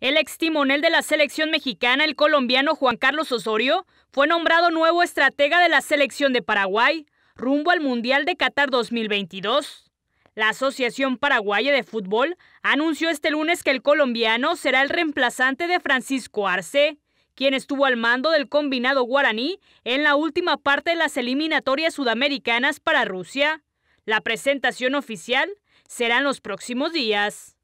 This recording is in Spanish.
El ex timonel de la selección mexicana, el colombiano Juan Carlos Osorio, fue nombrado nuevo estratega de la selección de Paraguay rumbo al Mundial de Qatar 2022. La Asociación Paraguaya de Fútbol anunció este lunes que el colombiano será el reemplazante de Francisco Arce, quien estuvo al mando del combinado guaraní en la última parte de las eliminatorias sudamericanas para Rusia. La presentación oficial será en los próximos días.